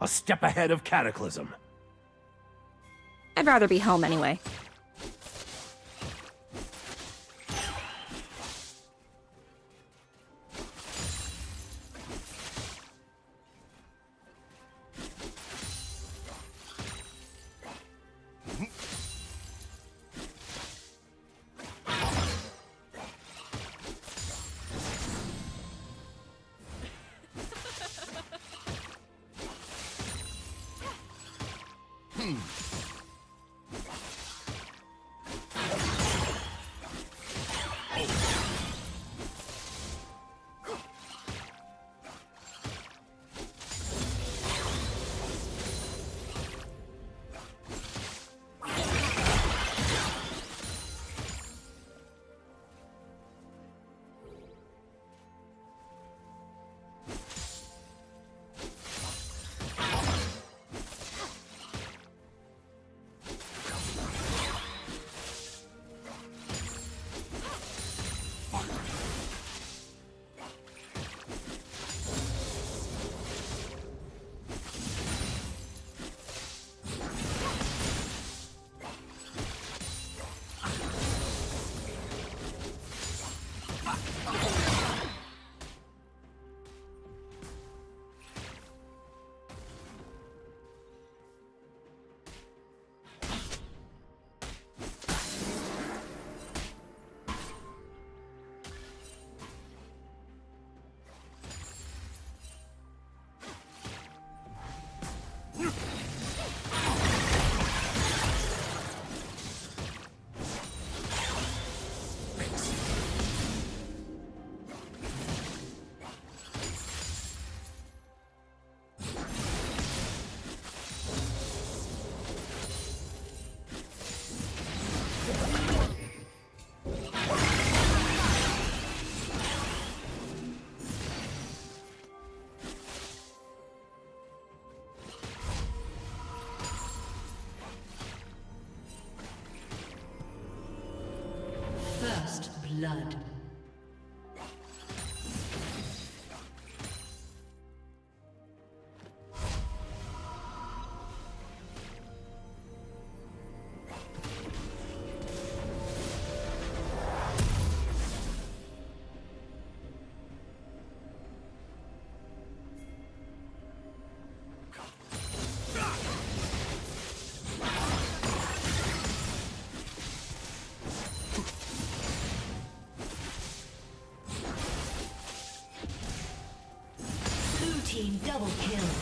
A step ahead of Cataclysm. I'd rather be home anyway. Blood. Double kill.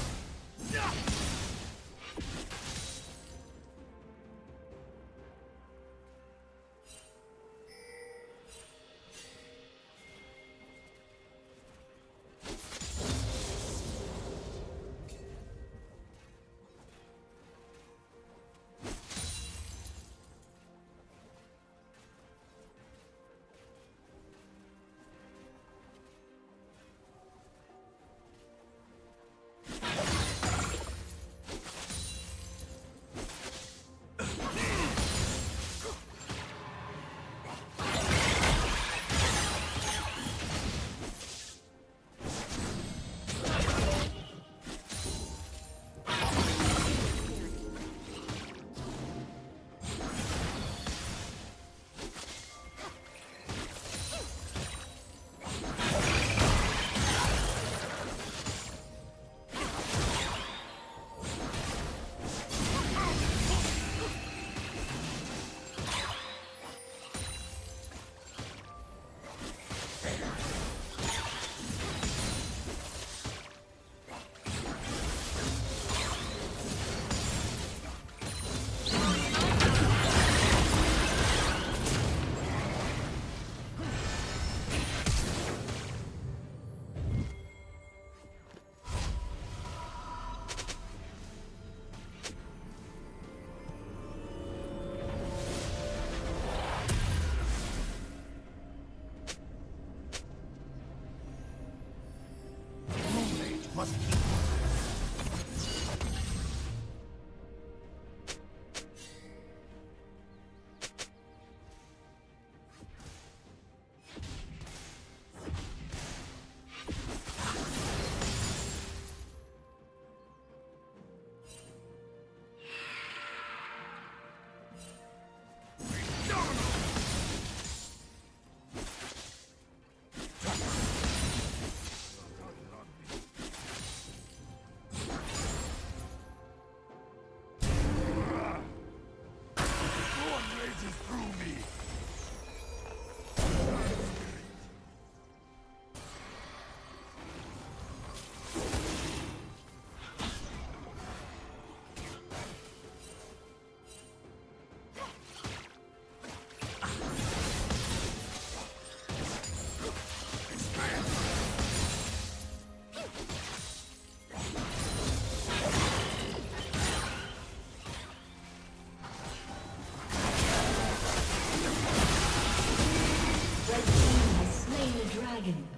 beginning.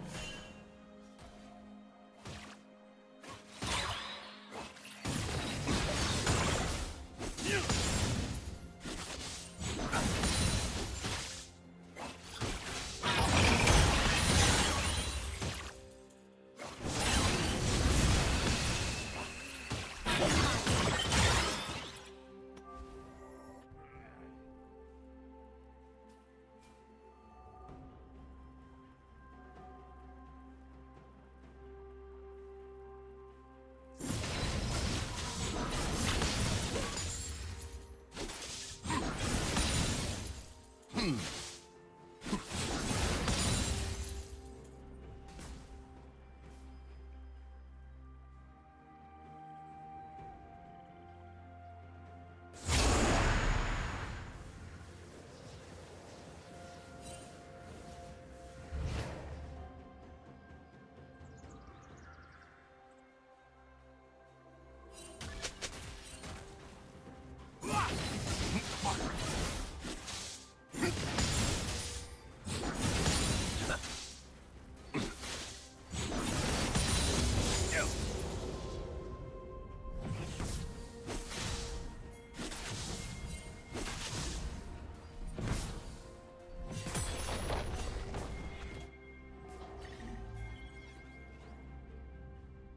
First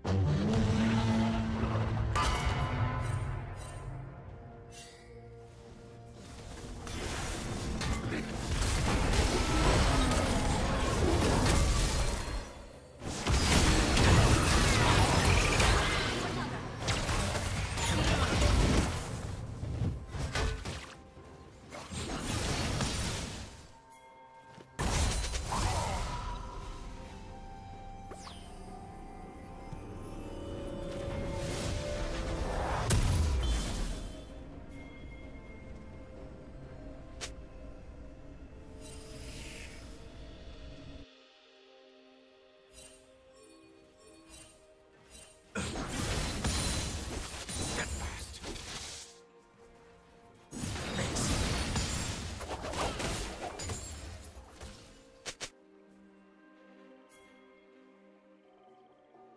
blood.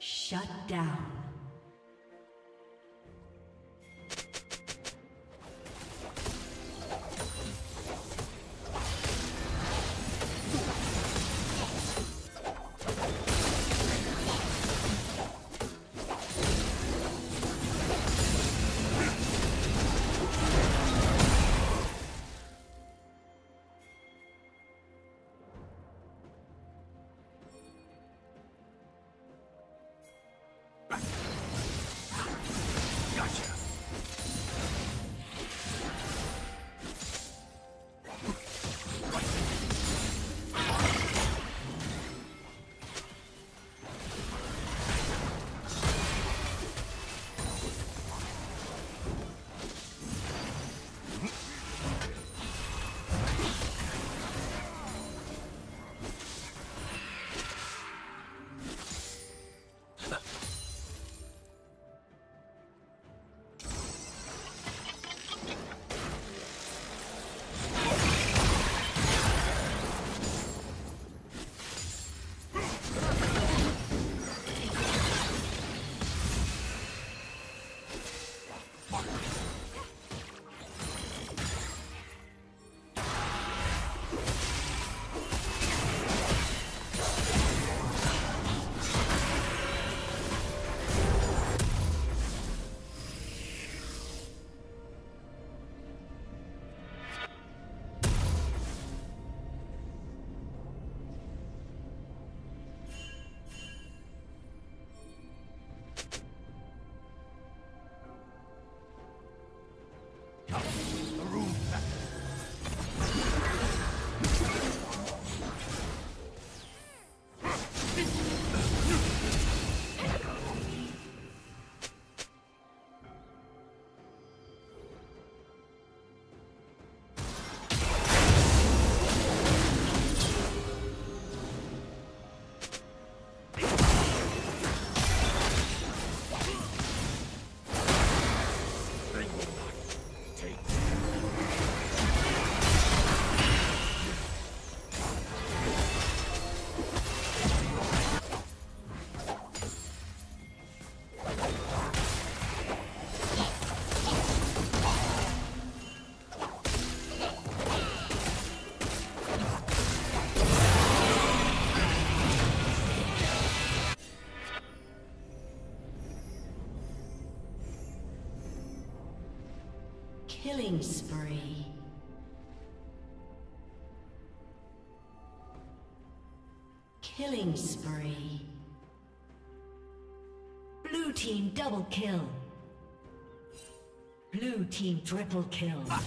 Shut down. Killing spree. Killing spree. Blue team double kill. Blue team triple kill. Ah.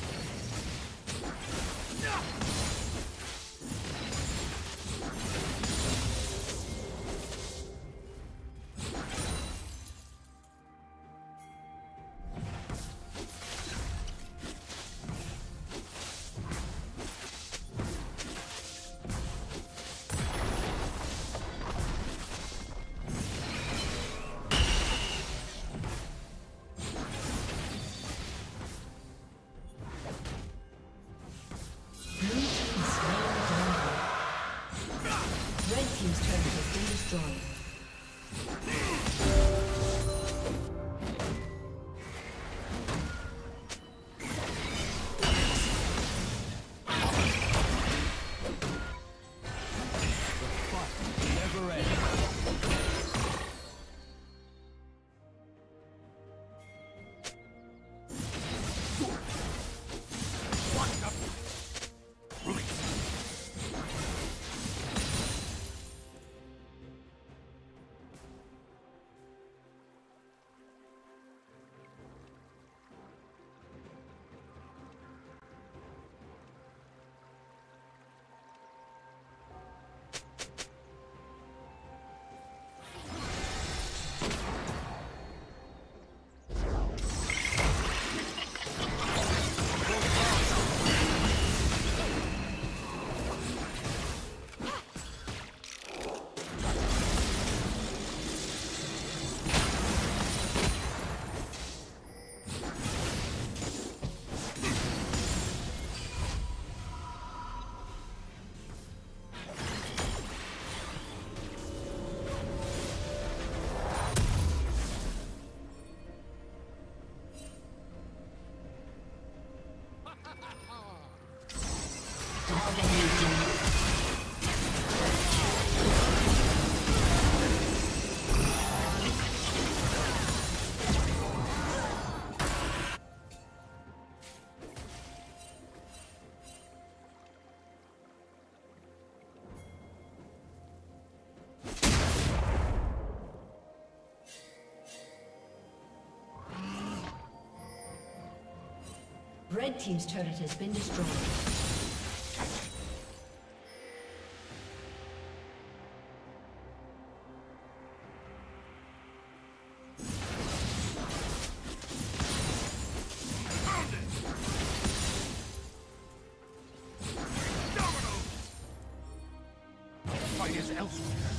Red Team's turret has been destroyed. Fight is elsewhere.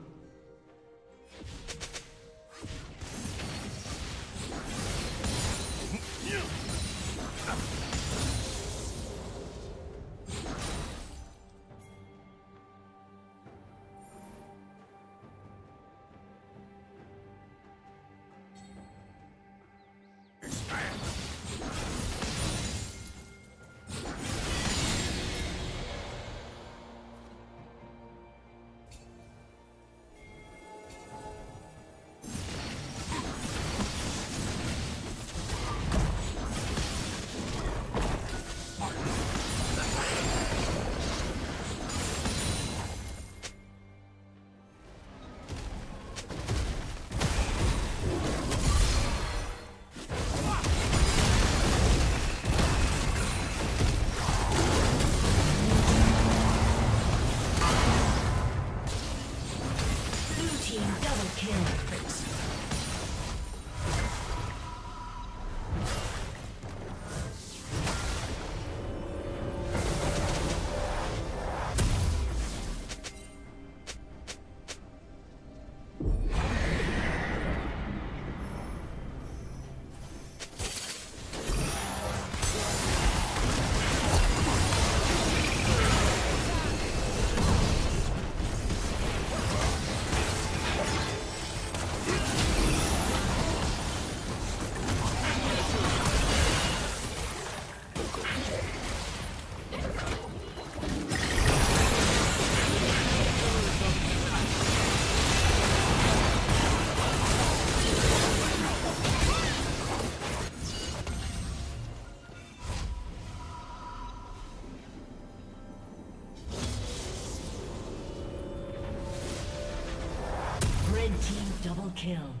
Kill.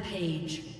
Rampage.